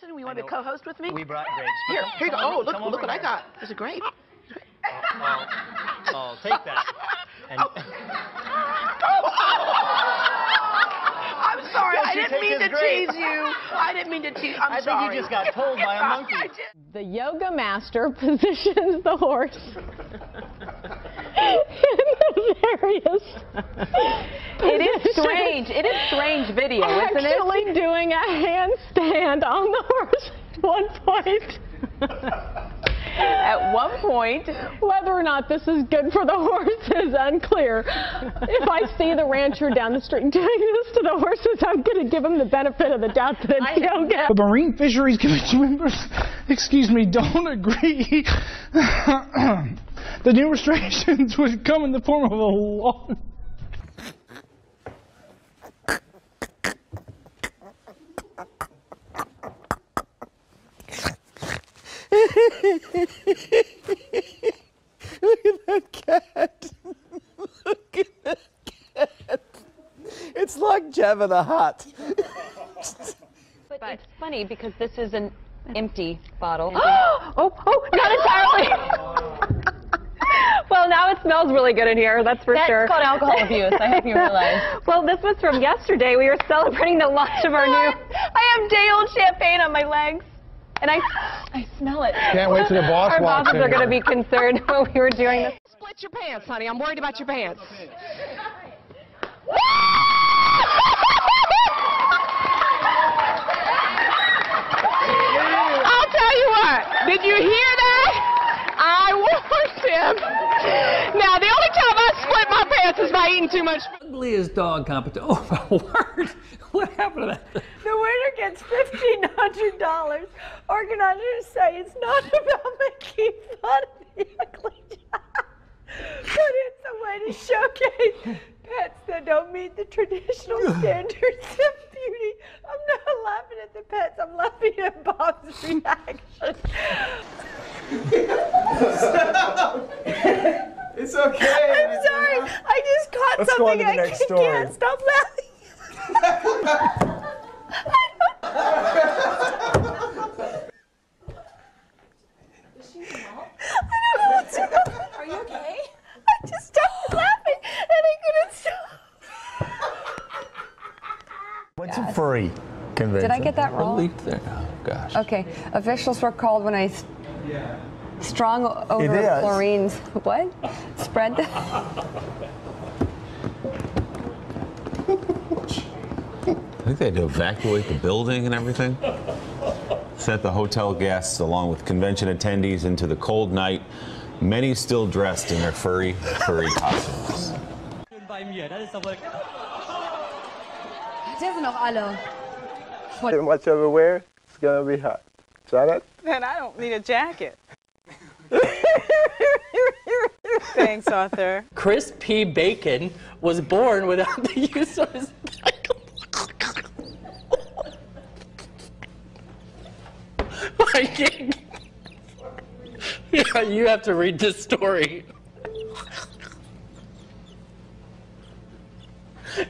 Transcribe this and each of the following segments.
Wilson? We want to co-host with me? We brought grapes. Here, here you go. Oh, look, look over what I got. There's a grape. Oh, oh, take that. And oh. I'm sorry. Don't I didn't mean to grape. tease you. I didn't mean to tease. I'm sorry. I think sorry. you just got told by a monkey. I. The yoga master positions the horse in the various. It is strange. It is strange video, isn't it? Actually doing a handstand on the horse at one point. At one point, Whether or not this is good for the horse is unclear. If I see the rancher down the street doing this to the horses, I'm going to give him the benefit of the doubt that it's yoga. The Marine Fisheries Commission members, excuse me, don't agree. the new restrictions would come in the form of a law. Look at that cat. Look at that cat. It's like Jabba the Hutt. but it's funny because this is an empty bottle. Oh, oh, not entirely. well, now it smells really good in here, that's for That's sure. called alcohol abuse, I hope you realize. well, this was from yesterday. We were celebrating the launch of our new. I have day old champagne on my legs. And I, I smell it. Can't wait till the boss Our walks bosses in are going to be concerned when we were doing this. Split your pants, honey. I'm worried about your pants. I'll tell you what. Did you hear that? I warned him. Now, the only time I split my pants is by eating too much food. Ugliest dog competition. Oh, my word. What happened to that? The winner gets $1,500. Organizers say it's not about making fun of the ugly child, but it's a way to showcase pets that don't meet the traditional standards of beauty. I'm not laughing at the pets, I'm laughing at Bob's reaction. It's okay. I'm sorry, I just caught Let's go on something to the I next can't, story. can't stop laughing. I don't know what's wrong. Are you okay? I just started laughing Are you okay? I just stopped laughing and I couldn't stop. What's a furry convention? Did I get that wrong? Leaked there. Oh, gosh. Okay. Officials were called when a s- strong odor of is. chlorines what spread. Think they had to evacuate the building and everything. Sent the hotel guests along with convention attendees into the cold night, many still dressed in their furry, furry costumes. sind noch alle. And whatever wear, it's gonna be hot. Janet? Then I don't need a jacket. Thanks, Arthur. Chris P. Bacon was born without the use of his Viking. Yeah, you have to read this story.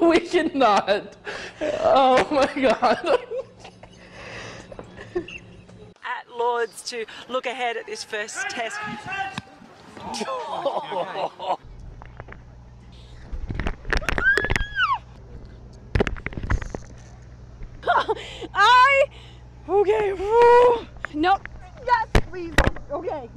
we cannot. Oh my god. At Lords to look ahead at this first test. Okay. Woo. Nope. Yes, please. Okay. Okay,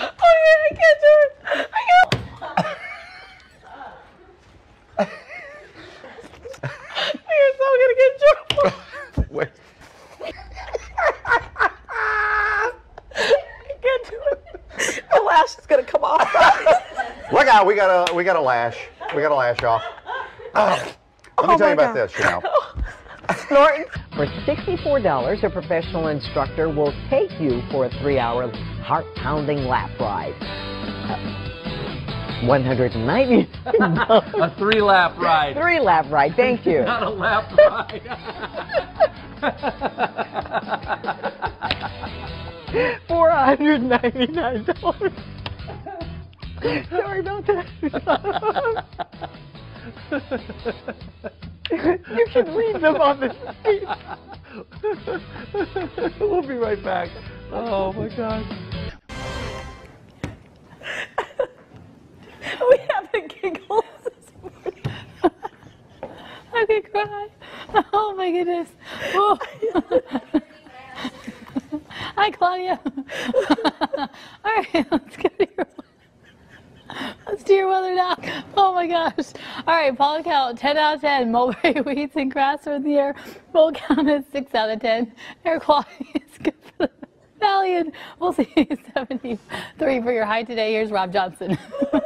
I can't do it. I can't. I guess I'm gonna get in trouble. Wait. I can't do it. The lash is gonna come off. Look out, we got a we got a lash. We got a lash off. Ah, let me Oh tell you about God. this, Chanel. Snorting. For $64, a professional instructor will take you for a three hour heart pounding lap ride. Uh, 190. A three lap ride. Three lap ride, thank you. Not a lap ride. Four hundred ninety-nine dollars. Sorry about that. you can read them on the screen. we'll be right back. Oh my God. we have the giggles this morning. I could cry. Oh my goodness. Oh. Hi, Claudia. All right, let's go your weather now. Oh my gosh. All right, Paul count 10 out of 10. Mulberry weeds and grass are in the air. Full count is 6 out of 10. Air quality is good for the valley. And we'll see you 73 for your high today. Here's Rob Johnson.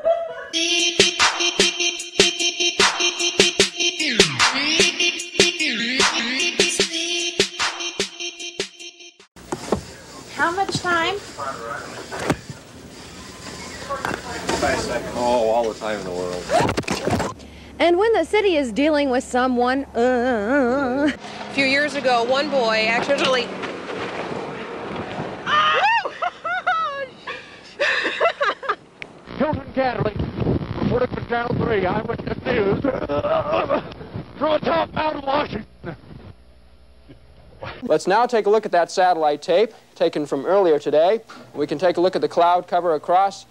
when is dealing with someone, uh, A few years ago, one boy accidentally. Hilton Catholic, reporting for Channel 3, Eyewitness News. From atop Mount Washington. Let's now take a look at that satellite tape taken from earlier today. We can take a look at the cloud cover across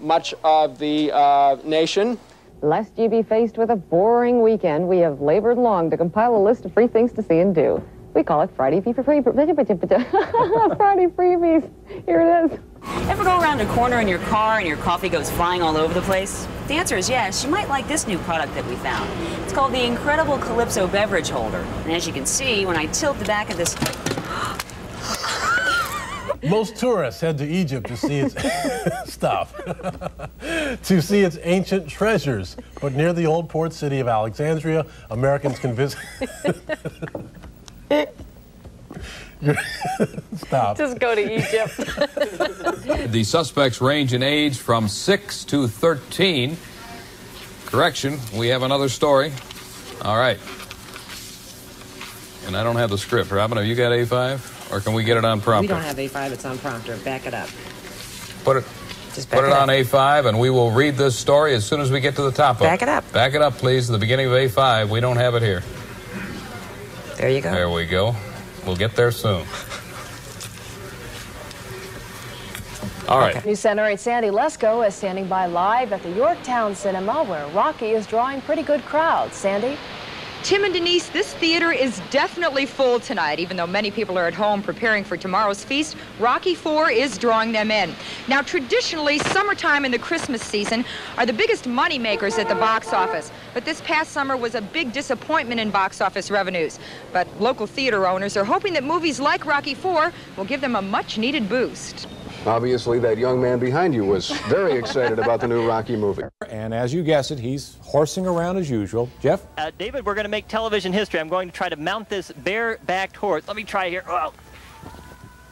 much of the uh, nation. Lest you be faced with a boring weekend, we have labored long to compile a list of free things to see and do. We call it Friday Free Free Friday Freebies. Here it is. Ever go around a corner in your car and your coffee goes flying all over the place? The answer is yes. You might like this new product that we found. It's called the Incredible Calypso Beverage Holder. And as you can see, when I tilt the back of this Most tourists head to Egypt to see its stop, to see its ancient treasures. But near the old port city of Alexandria, Americans can visit. Stop. Just go to Egypt. The suspects range in age from 6 to 13. Correction, we have another story. All right. And I don't have the script. Robin, have you got A5? Or can we get it on prompter? We don't have A5, it's on prompter. Back it up. Put it, Just back put it it on up. A5, and we will read this story as soon as we get to the top of it. Back it up. Back it up, please. The beginning of A5. We don't have it here. There you go. There we go. We'll get there soon. All right. News Center 8 Sandy Lesko is standing by live at the Yorktown Cinema where Rocky is drawing pretty good crowds. Sandy? Tim and Denise, this theater is definitely full tonight. Even though many people are at home preparing for tomorrow's feast, Rocky IV is drawing them in. Now, traditionally, summertime and the Christmas season are the biggest money makers at the box office. But this past summer was a big disappointment in box office revenues. But local theater owners are hoping that movies like Rocky IV will give them a much-needed boost. Obviously, that young man behind you was very excited about the new Rocky movie. And as you guessed it, he's horsing around as usual. Jeff? Uh, David, we're going to make television history. I'm going to try to mount this bare-backed horse. Let me try here. Oh.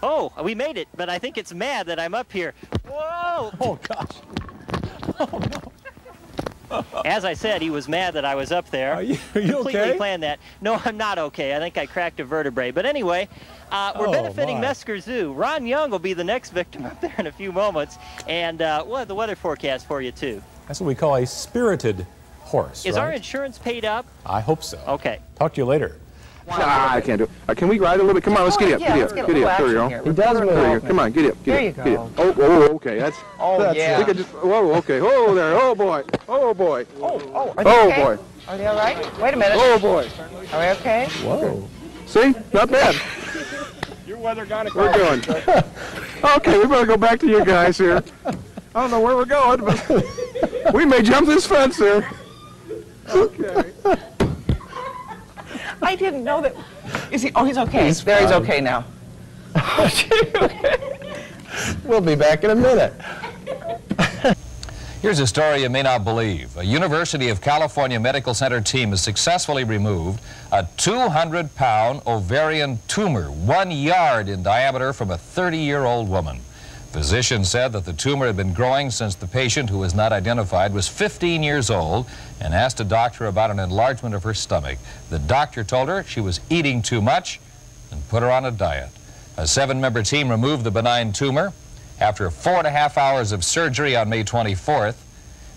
oh, we made it, but I think it's mad that I'm up here. Whoa! Oh, gosh. As I said, he was mad that I was up there. Are you, are you Completely okay? planned that. No, I'm not okay. I think I cracked a vertebrae. But anyway, uh, we're Oh, benefiting my. Mesker Zoo. Ron Young will be the next victim up there in a few moments. And uh, we'll have the weather forecast for you, too. That's what we call a spirited horse. Is right? our insurance paid up? I hope so. Okay. Talk to you later. Nah, I can't do it. Uh, can we ride a little bit? Come on, let's get up. yeah, Get let's up. get a Get up. There you go. here. He does There you go. Come on, get up. Get There up. you Get go. up. Oh, oh, okay. That's. Oh, that's, yeah. We could just. Whoa, okay. Oh, there. Oh, boy. Oh, boy. Oh, oh, are they Oh, okay? boy. Are they all right? Wait a minute. Oh, boy. Are we okay? Whoa. See? Not bad. Your weather got it. We're doing. okay, we better go back to you guys here. I don't know where we're going, but we may jump this fence here. Okay. I didn't know that. Is he? Oh, he's okay. there, he's okay now. We'll be back in a minute. Here's a story you may not believe. A University of California Medical Center team has successfully removed a 200-pound ovarian tumor, one yard in diameter from a 30-year-old woman. Physicians said that the tumor had been growing since the patient, who was not identified, was 15 years old and asked a doctor about an enlargement of her stomach. The doctor told her she was eating too much and put her on a diet. A seven-member team removed the benign tumor. After four and a half hours of surgery on May 24th,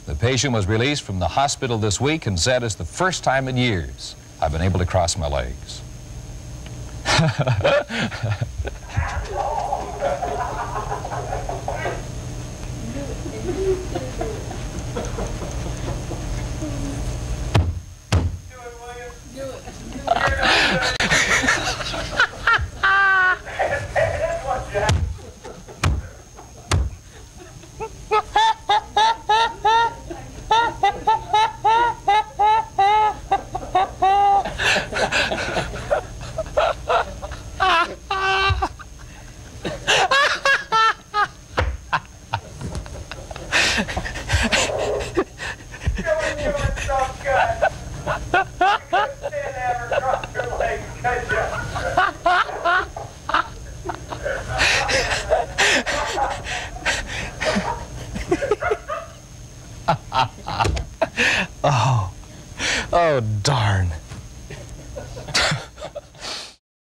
the patient was released from the hospital this week and said it's the first time in years I've been able to cross my legs. oh darn.